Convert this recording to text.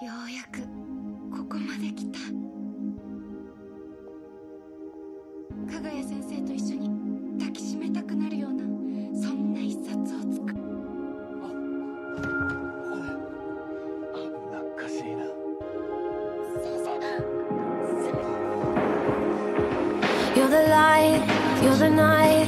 ようやくここまで来た。加賀谷先生と一緒に抱きしめたくなるようなそんな一冊を作る。なんかしいな。You're the light, you're the night,